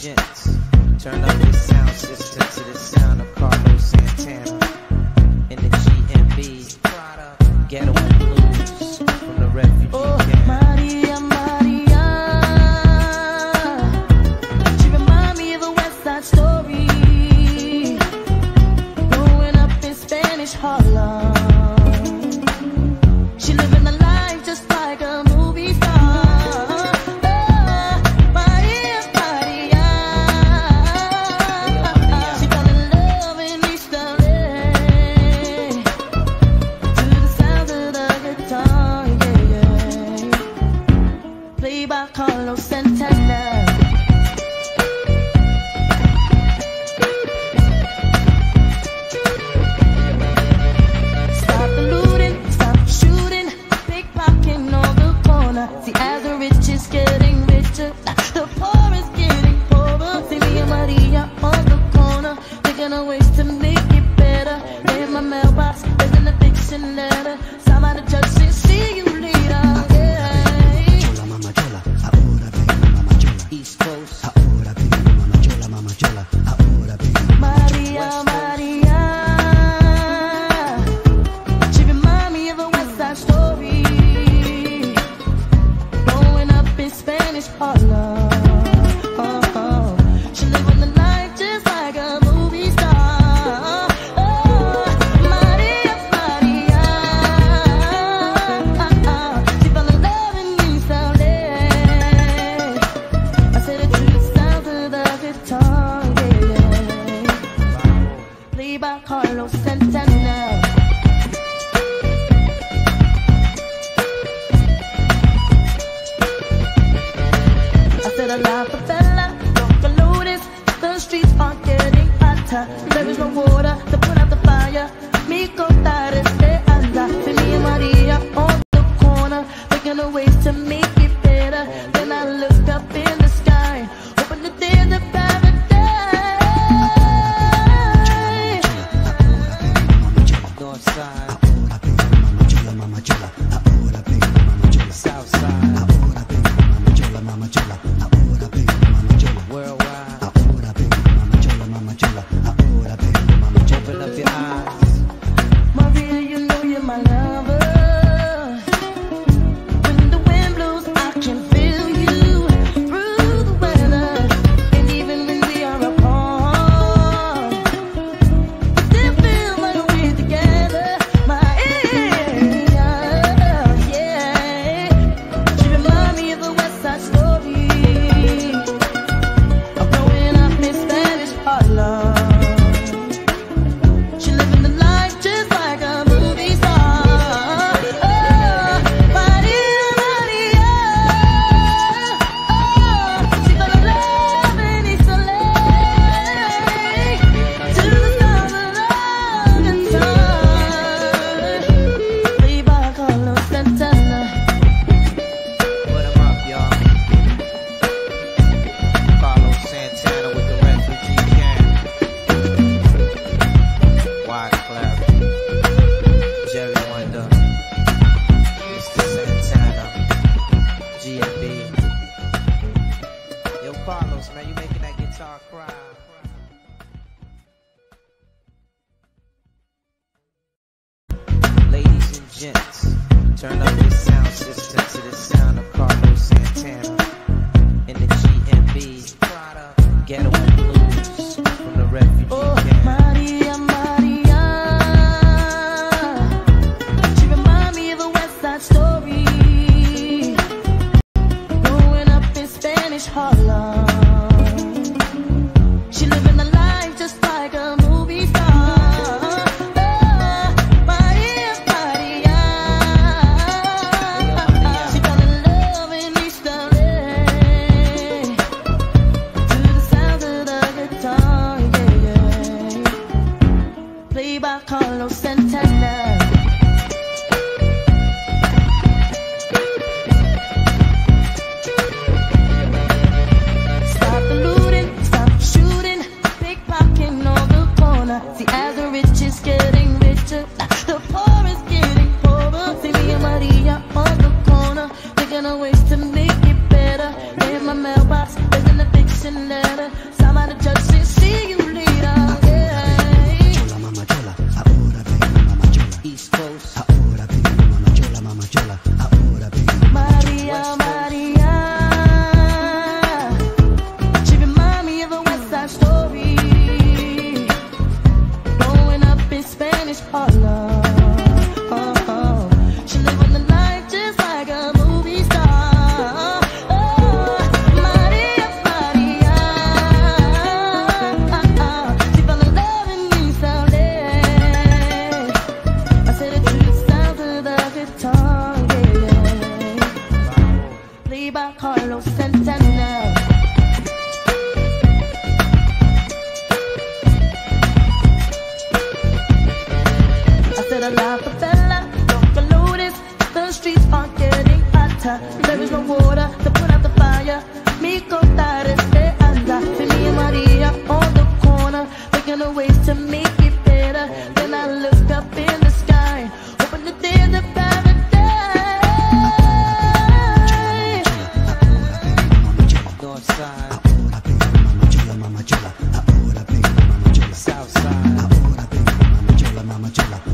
gents. Turn up the sound system to the sound of chola, mama chola, ahora pega la mama chola. Southside. Ahora pega la mama chola, mama chola, ahora pega la mama chola. World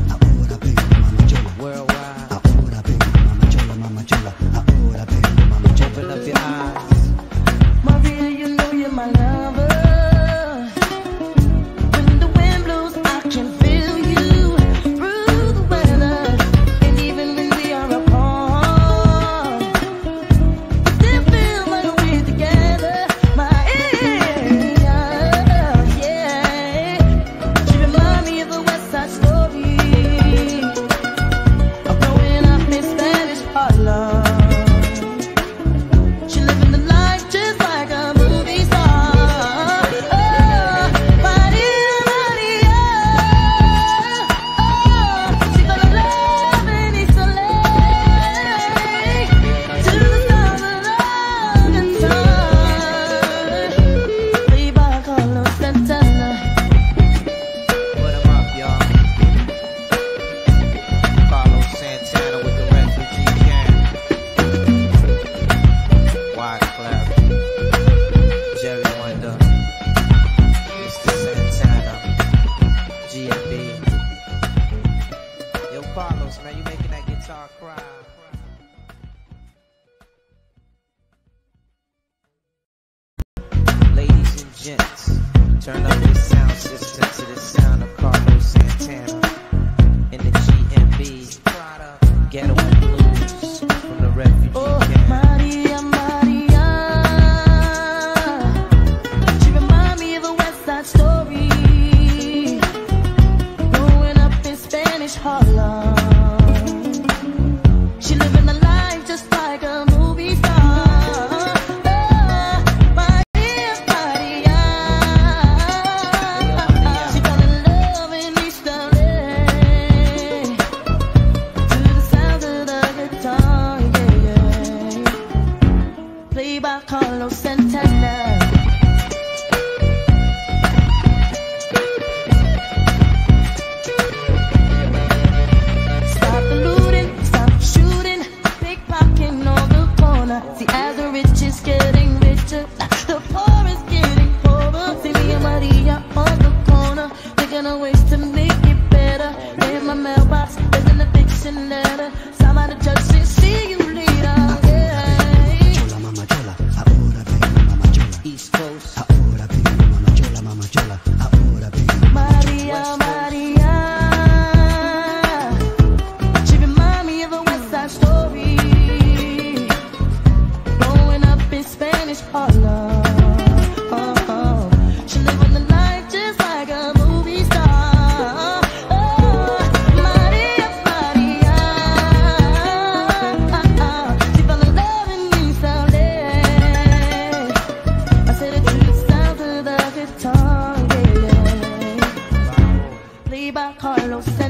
I own what I. Worldwide. Carlos.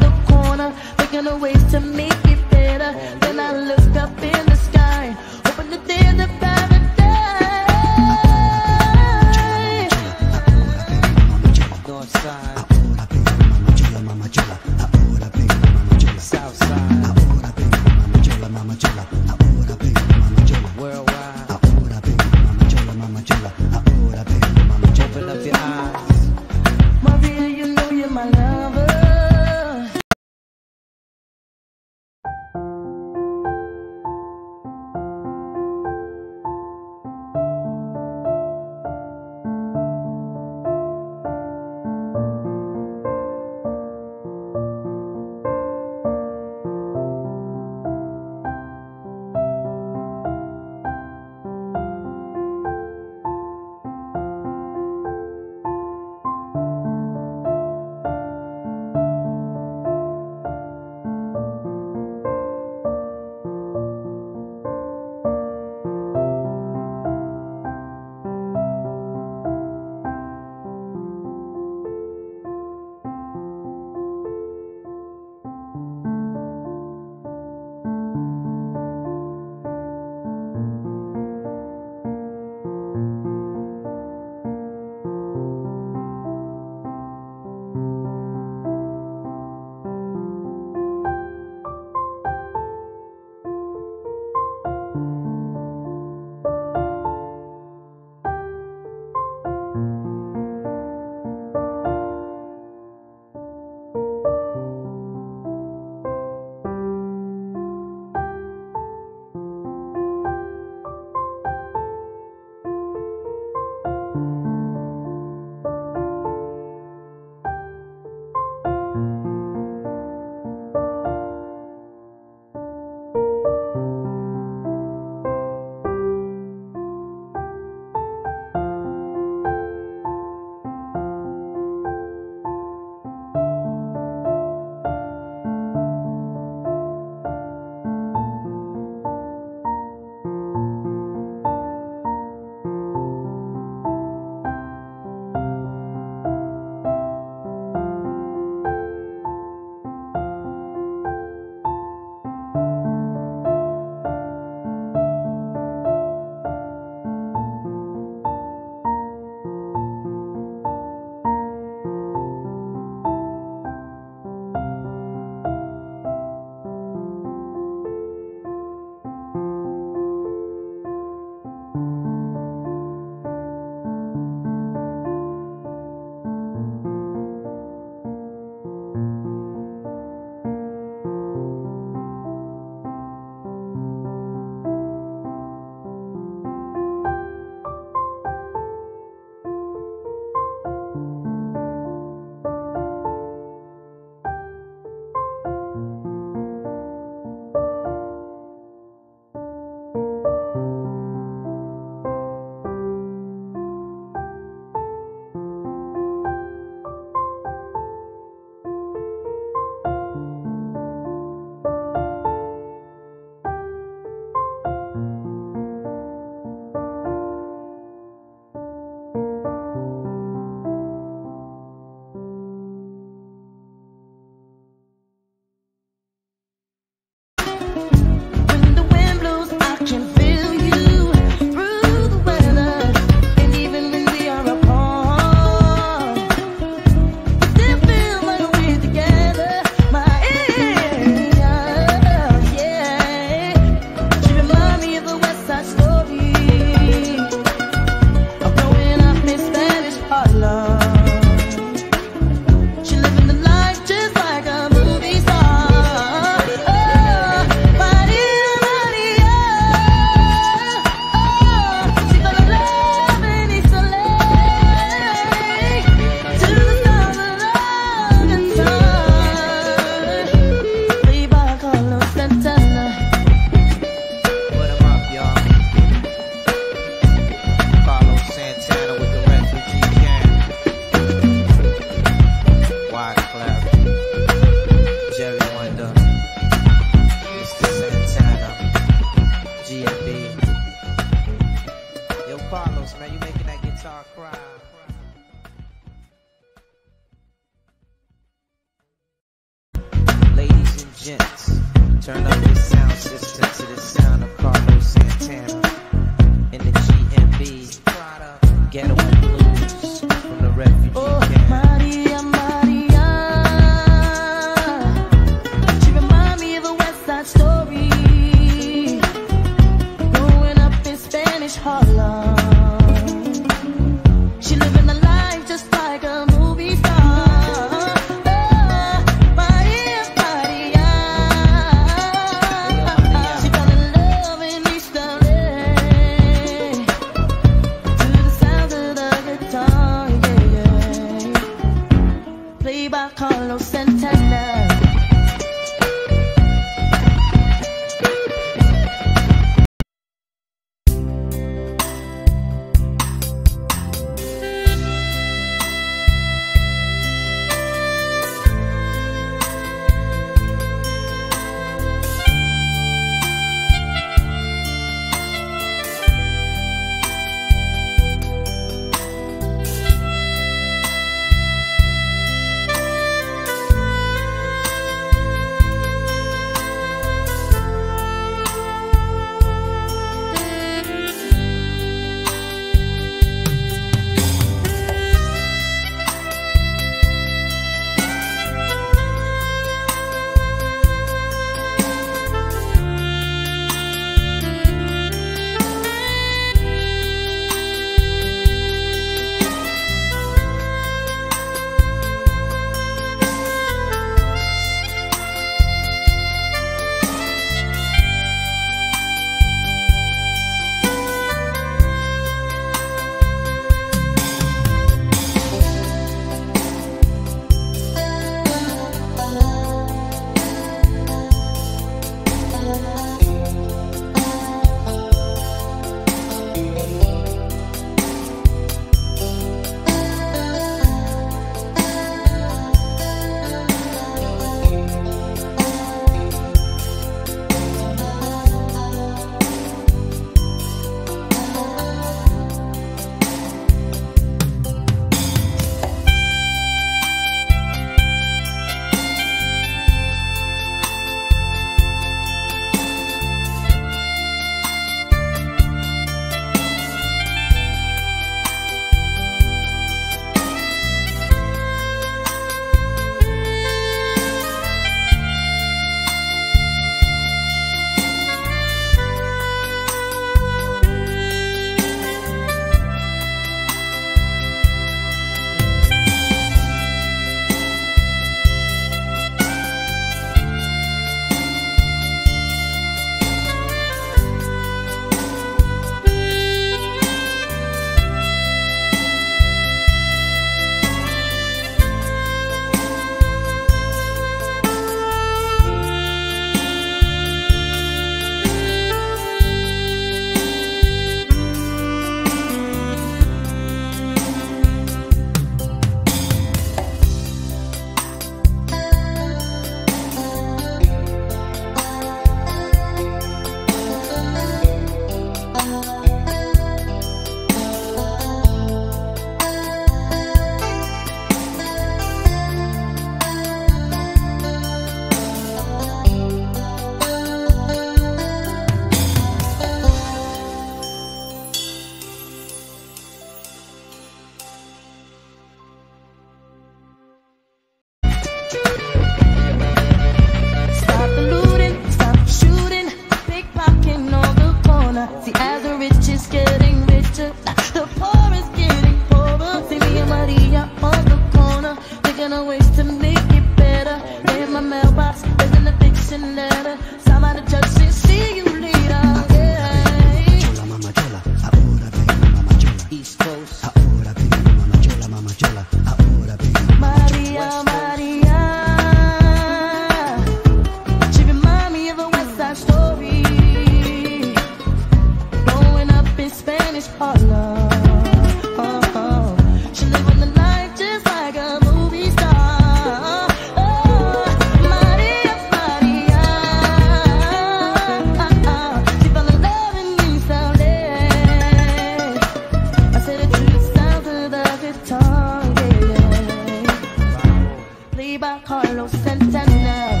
Playboy Carlos Santana.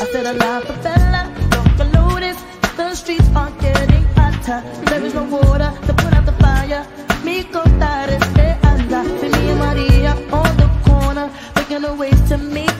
I said a lot for fella, don't below this. The streets are getting hotter. There is no water to put out the fire. Me contar este anda, me and Maria on the corner, making a way to me.